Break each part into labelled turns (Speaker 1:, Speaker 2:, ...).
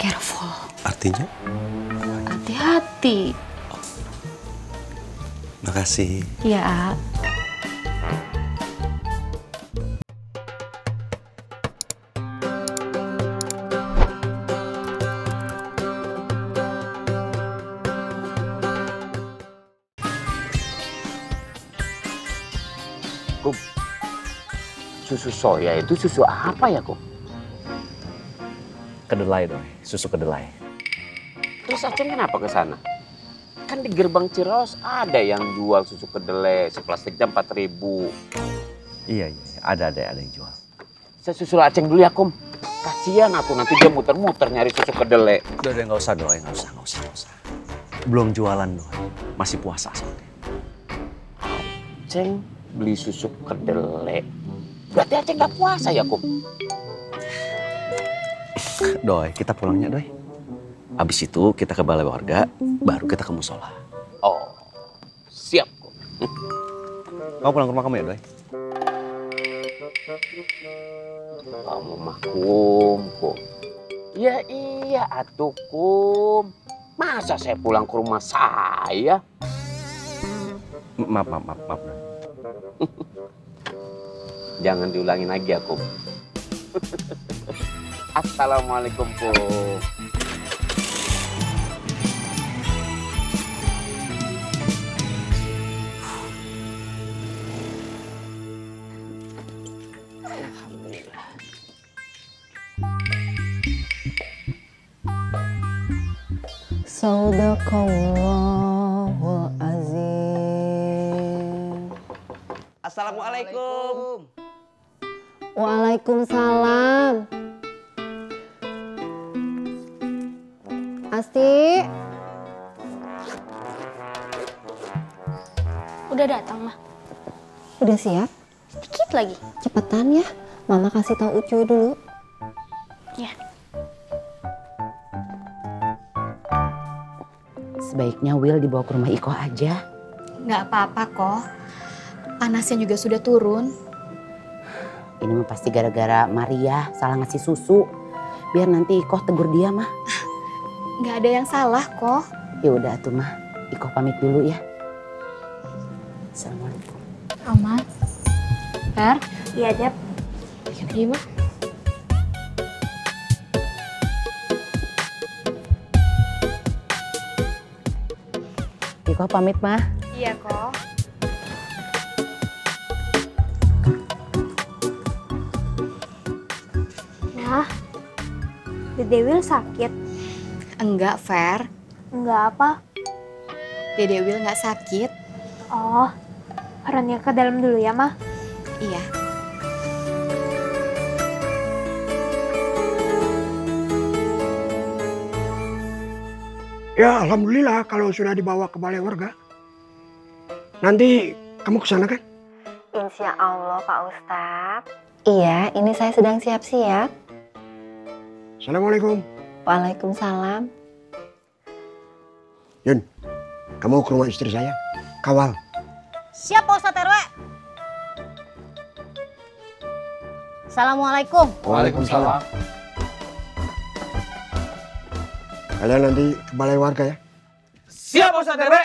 Speaker 1: careful.
Speaker 2: Artinya?
Speaker 1: Hati-hati.
Speaker 2: Makasih.
Speaker 1: Iya, A.
Speaker 3: Kum, susu soya itu susu apa ya, Kum?
Speaker 4: Kedelai dong, susu kedelai.
Speaker 3: Terus Aceh kenapa ke sana? Kan di gerbang Ciraos ada yang jual susu kedelai seplastiknya empat ribu.
Speaker 4: Iya, iya, ada, ada, ada yang jual.
Speaker 3: Saya susul Aceh dulu ya, Kum. Kasihan aku nanti dia muter-muter nyari susu kedelai.
Speaker 4: Udah, udah, nggak usah doi, nggak usah, nggak usah, nggak usah. Belum jualan doi, masih puasa soalnya.
Speaker 3: Aceh beli susu kedelai. Berarti Aceh nggak puasa ya, Kum?
Speaker 4: Doi, kita pulangnya doi. Habis itu kita ke balai warga, baru kita ke musola.
Speaker 3: Oh, siap.
Speaker 4: Kamu pulang ke rumah kamu ya, doi?
Speaker 3: Kamu mah kum, kum. Ya iya atuh kum. Masa saya pulang ke rumah saya?
Speaker 4: Maaf, maaf, maaf, maaf.
Speaker 3: Jangan diulangi lagi ya kum. Assalamualaikum kum. Alhamdulillah.
Speaker 5: Sadaqallahul azim.
Speaker 4: Assalamualaikum.
Speaker 5: Waalaikumsalam. Asti,
Speaker 1: Udah datang, mah.
Speaker 5: udah siap?
Speaker 1: Dikit lagi.
Speaker 5: Cepetan ya. Mama kasih tahu Ucu dulu.
Speaker 1: Ya.
Speaker 6: Sebaiknya Will dibawa ke rumah Iko aja.
Speaker 1: Nggak apa-apa kok. Panasnya juga sudah turun.
Speaker 6: Ini mah pasti gara-gara Maria salah ngasih susu. Biar nanti Iko tegur dia mah.
Speaker 1: Nggak ada yang salah kok.
Speaker 6: Ya udah tuh mah. Iko pamit dulu ya. Assalamualaikum.
Speaker 1: Aman. Fer?
Speaker 7: Iya, Jep.
Speaker 1: Iya, mah.
Speaker 6: Iko pamit mah.
Speaker 1: Iya kok.
Speaker 7: Nah, Dede Will sakit.
Speaker 1: Enggak, Fer.
Speaker 7: Enggak apa?
Speaker 1: Dede Will nggak sakit.
Speaker 7: Oh, perannya ke dalam dulu ya, Mah.
Speaker 1: Iya.
Speaker 8: Ya, alhamdulillah kalau sudah dibawa ke balai warga. Nanti kamu ke sana kan?
Speaker 5: Insya Allah Pak Ustadz. Iya, ini saya sedang siap-siap.
Speaker 8: Assalamualaikum.
Speaker 5: Waalaikumsalam.
Speaker 8: Yun, kamu ke rumah istri saya. Kawal.
Speaker 5: Siap Pak Ustadz RW. Assalamualaikum.
Speaker 8: Waalaikumsalam. Kalian nanti ke balai warga ya.
Speaker 9: Siap Ustaz RW.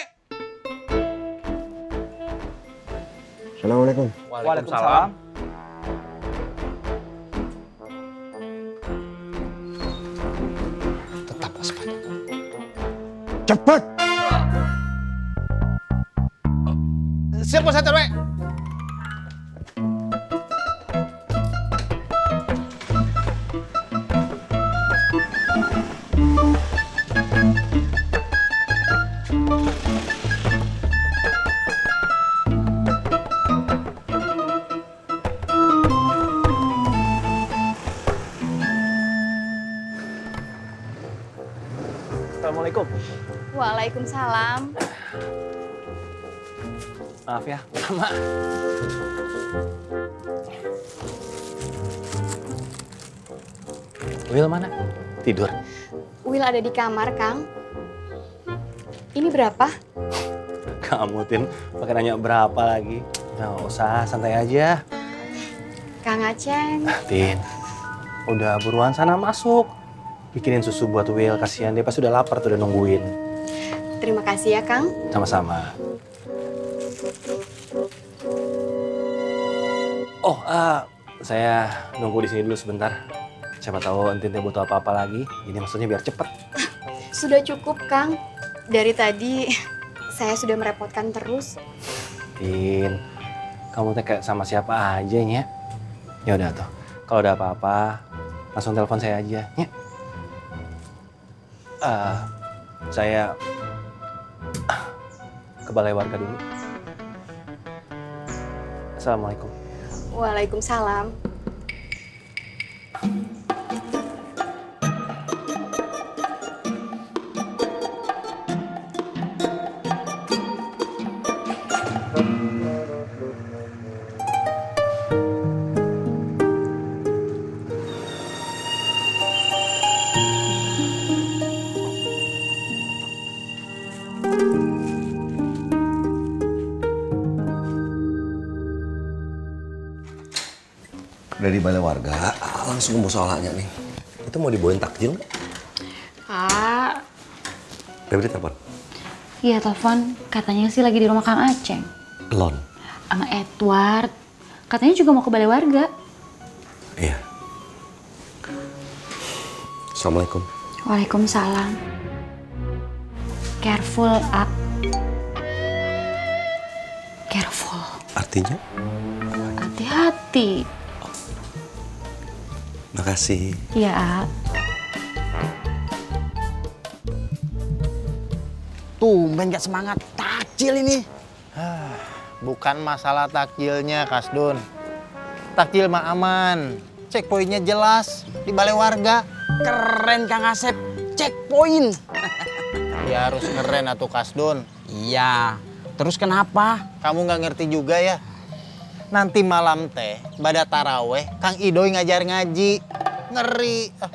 Speaker 8: Assalamualaikum.
Speaker 9: Waalaikumsalam.
Speaker 8: Tetap Cepat.
Speaker 9: Siap Ustaz RW.
Speaker 1: Waalaikumsalam.
Speaker 4: Maaf ya, lama. Will mana? Tidur.
Speaker 1: Will ada di kamar, Kang. Ini berapa?
Speaker 4: Kamu, Tin, pakai nanya berapa lagi? Nggak usah, santai aja.
Speaker 1: Kang Aceng.
Speaker 4: Tin, udah buruan sana masuk.
Speaker 9: bikinin susu buat Will. Kasihan dia pasti udah lapar tuh udah nungguin.
Speaker 1: Terima kasih ya, Kang.
Speaker 9: Sama-sama. Oh, eh, saya nunggu di sini dulu sebentar. Siapa tahu Entin teh butuh apa-apa lagi. Ini maksudnya biar cepet.
Speaker 1: Sudah cukup, Kang. Dari tadi saya sudah merepotkan terus.
Speaker 9: Tin, kamu teh kayak sama siapa aja ya? Ya udah tuh. Kalau ada apa-apa, langsung telepon saya aja, ya. Eh, saya ke balai warga dulu. Assalamualaikum.
Speaker 1: Waalaikumsalam.
Speaker 4: Balai warga, langsung mau soalnya nih. Itu mau dibawain takjil nggak?
Speaker 2: Kak,
Speaker 4: Febri telepon.
Speaker 2: iya telepon. Katanya sih lagi di rumah Kang Aceng.
Speaker 4: Lon.
Speaker 2: Sama Edward. Katanya juga mau ke balai warga.
Speaker 4: Iya. Assalamualaikum.
Speaker 2: Waalaikumsalam. Careful, A. Careful.
Speaker 4: Artinya?
Speaker 2: Hati-hati.
Speaker 4: Makasih.
Speaker 2: Iya, A.
Speaker 10: Tumben gak semangat takjil ini.
Speaker 11: Bukan masalah takjilnya, Kasdun. Takjil mah aman. Checkpointnya jelas di balai warga.
Speaker 10: Keren Kang Asep. Checkpoint.
Speaker 11: Ya harus keren atuh Kasdun.
Speaker 10: Iya. Terus kenapa?
Speaker 11: Kamu nggak ngerti juga ya. Nanti malam teh, pada taraweh, Kang Idoy ngajar ngaji. Ngeri. Ah,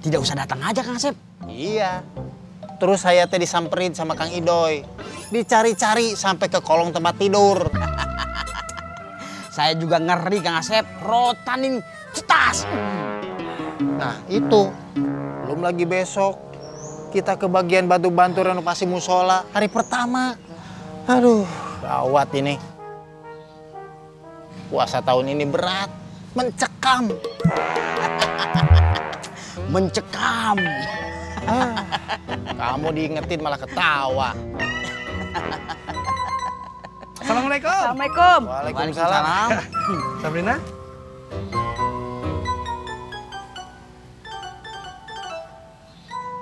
Speaker 10: Tidak usah datang aja Kang Asep.
Speaker 11: iya. Terus saya teh disamperin sama Kang Idoy. Dicari-cari sampai ke kolong tempat tidur.
Speaker 10: Saya juga ngeri Kang Asep. Rotan ini. Cetas.
Speaker 11: Nah itu, belum lagi besok kita ke bagian bantu-bantu renovasi musola hari pertama. Aduh, gawat ini. Puasa tahun ini berat, mencekam.
Speaker 10: Mencekam.
Speaker 11: Ah, kamu diingetin malah ketawa.
Speaker 9: Assalamualaikum.
Speaker 10: Assalamualaikum.
Speaker 11: Waalaikumsalam.
Speaker 9: Sabrina?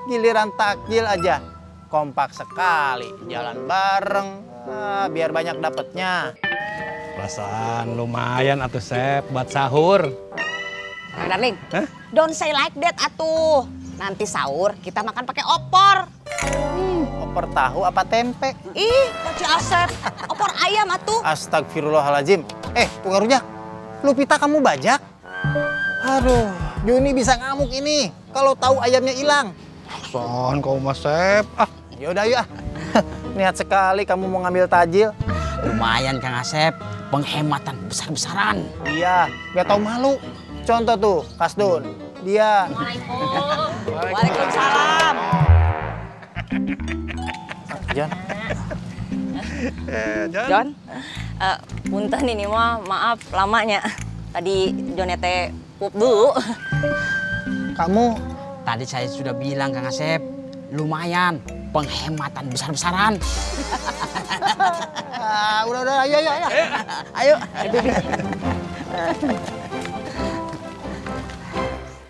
Speaker 11: Giliran takjil aja, kompak sekali, jalan bareng, ah, biar banyak dapetnya.
Speaker 9: Perasaan lumayan atuh Sep buat sahur.
Speaker 12: Kang Darling, don't say like that atuh. Nanti sahur kita makan pakai opor.
Speaker 11: Opor tahu apa tempe?
Speaker 12: Ih, Koci Asep, opor ayam atuh.
Speaker 11: Astagfirullahaladzim. Eh, tunggu rujak. Lupita kamu bajak? Aduh, Juni bisa ngamuk ini kalau tahu ayamnya hilang.
Speaker 9: Son kau mas Sep. Ah,
Speaker 11: Yaudah yuk ah. Niat sekali kamu mau ngambil tajil.
Speaker 10: Lumayan Kang Asep. Penghematan besar-besaran.
Speaker 11: Iya, gak tahu malu. Contoh tuh, Kasdun. Dia.
Speaker 12: Waalaikumsalam.
Speaker 11: Jan.
Speaker 13: John, eh, punten ini mah maaf lamanya. Tadi Jonete pup dulu.
Speaker 11: Kamu
Speaker 10: Tadi saya sudah bilang Kang Asep. Lumayan. Penghematan besar-besaran.
Speaker 11: Ah, udah udah ayo ayo ayo.
Speaker 10: Ayo.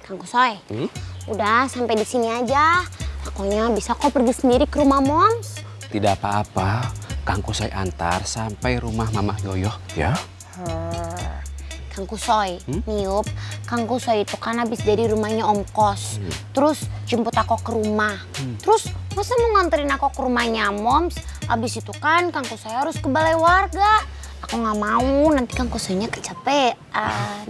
Speaker 14: Kang Kusoy, udah sampai di sini aja. Pokoknya bisa kok pergi sendiri ke rumah Moms.
Speaker 4: Tidak apa-apa. Kang Kusai antar sampai rumah Mama Yoyo, ya?
Speaker 14: Kang Kusoy,
Speaker 4: Hmm?
Speaker 14: niup. Kang Kusoy itu kan habis dari rumahnya Om Kos.
Speaker 4: Hmm.
Speaker 14: Terus jemput aku ke rumah. Terus masa mau nganterin aku ke rumahnya Moms? Habis itu kan Kang Kusoy harus ke balai warga. Aku nggak mau nanti Kang Kusoynya kecapean.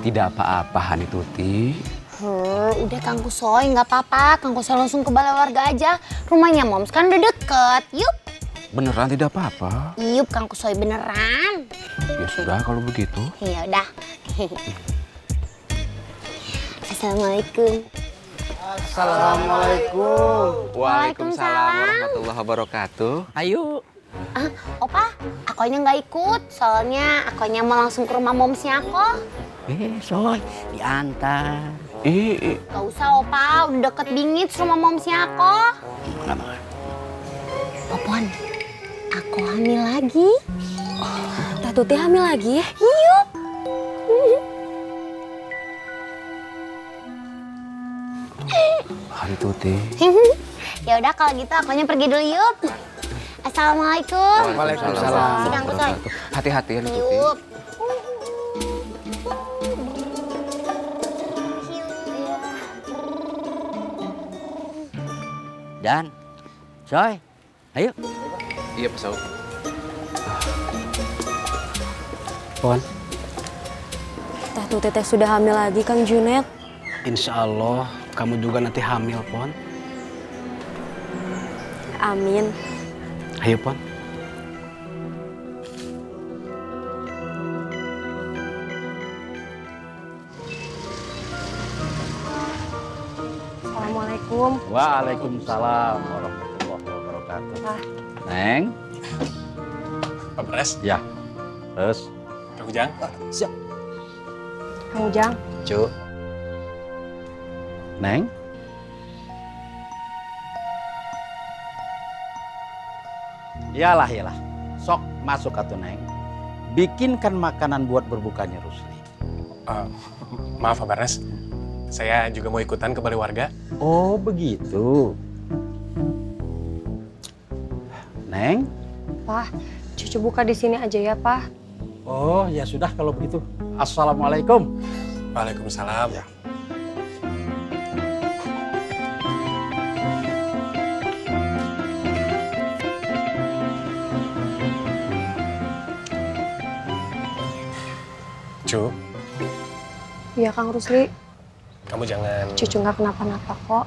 Speaker 4: Tidak apa-apa, Hani Tuti.
Speaker 14: Heh, udah Kang Kusoy, nggak apa-apa. Kang Kusoy langsung ke balai warga aja. Rumahnya Moms kan udah deket. Yuk,
Speaker 4: Beneran tidak apa-apa.
Speaker 14: yuk Kang Kusoy beneran.
Speaker 4: Ya sudah kalau begitu.
Speaker 14: Ya udah. Assalamualaikum.
Speaker 10: Assalamualaikum.
Speaker 14: Waalaikumsalam
Speaker 10: warahmatullahi wabarakatuh. Ayo.
Speaker 14: Ah, opa, akonya nggak ikut. Soalnya akonya mau langsung ke rumah momsnya aku.
Speaker 4: Eh, soy, diantar.
Speaker 10: Eh, eh.
Speaker 14: Gak usah opa, udah deket bingit rumah momsnya aku. Popon, aku hamil lagi.
Speaker 7: Teh Tuti hamil lagi?
Speaker 14: Iya.
Speaker 10: Hari Tuti.
Speaker 14: ya udah kalau gitu akunya pergi dulu yuk. Assalamualaikum.
Speaker 10: Waalaikumsalam.
Speaker 14: Kusoy.
Speaker 10: Hati-hati Hari Tuti.
Speaker 4: Dan, coy, ayo.
Speaker 10: Iya, Pak Saud.
Speaker 15: Pon,
Speaker 7: Teh Tuti teh sudah hamil lagi Kang Junet.
Speaker 4: Insya Allah kamu juga nanti hamil, Pon.
Speaker 7: Amin.
Speaker 4: Ayo, Pon.
Speaker 7: Assalamualaikum.
Speaker 10: Waalaikumsalam warahmatullahi wabarakatuh.
Speaker 7: Pak.
Speaker 10: Neng.
Speaker 15: Pak Beres.
Speaker 10: Ya. Terus.
Speaker 15: Kang Ujang.
Speaker 4: Siap.
Speaker 7: Kang Ujang.
Speaker 10: Cuk. Neng. Iyalah, iyalah. Sok masuk atuh Neng. Bikinkan makanan buat berbukanya Rusli.
Speaker 15: Eh, maaf Pak Beres, saya juga mau ikutan ke balai warga.
Speaker 10: Oh, begitu. Neng.
Speaker 7: Pak, cucu buka di sini aja ya, Pak.
Speaker 10: Oh, ya sudah kalau begitu. Assalamualaikum.
Speaker 15: Waalaikumsalam. Ya. Cu,
Speaker 7: Iya, Kang Rusli.
Speaker 15: kamu jangan
Speaker 7: Cucu nggak kenapa-napa kok.